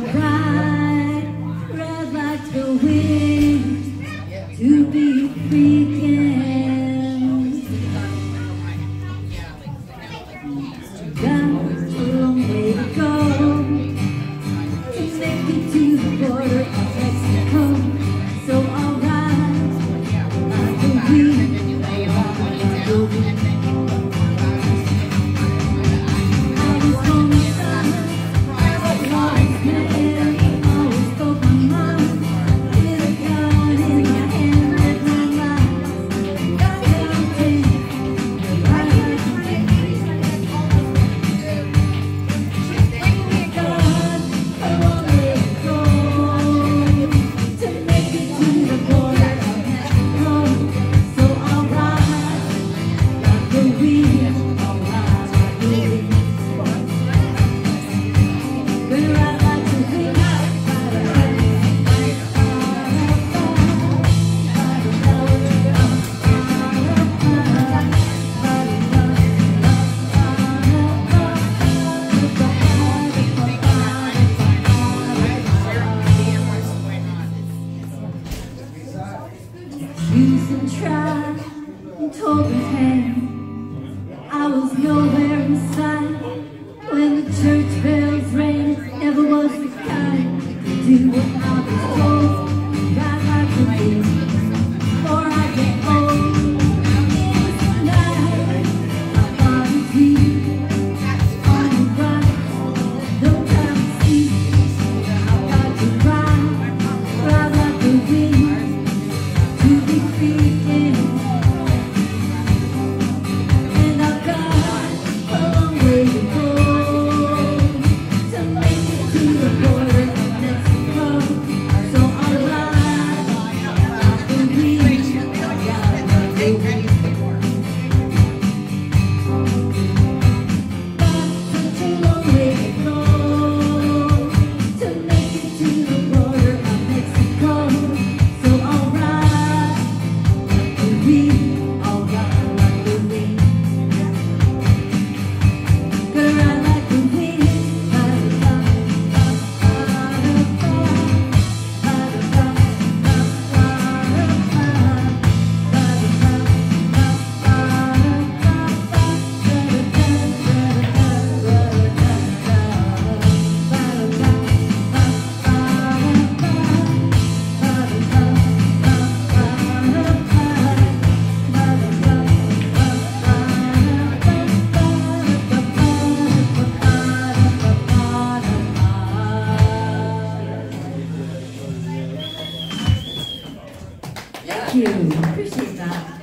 No. tried and told the tale. I was nowhere in sight. Thank you. 키우 표시가